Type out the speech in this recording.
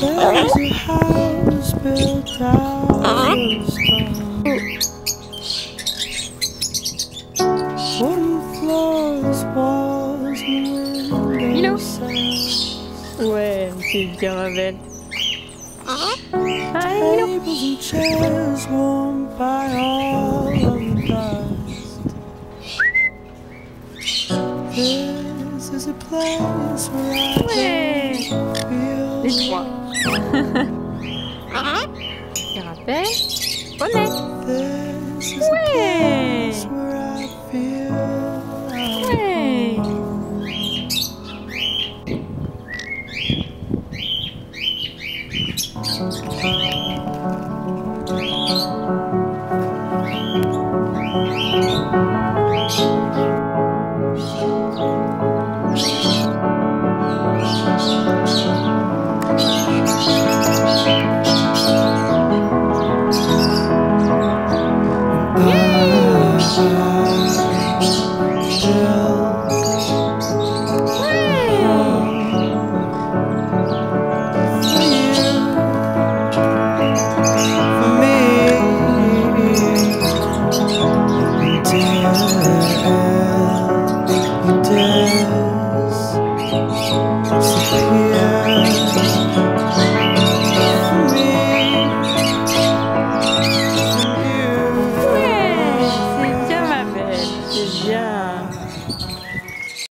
There's a house built out of stone. Wooden floors, walls, and windows. Milo. sills. Ouais, c'est bien ma belle. Ah, Milo. Tables and chairs warmed by all of the dust. This is a place where I Ouais. feel Les trois. Je rappelle. Honnête. This is a Ouais. place where I Disappear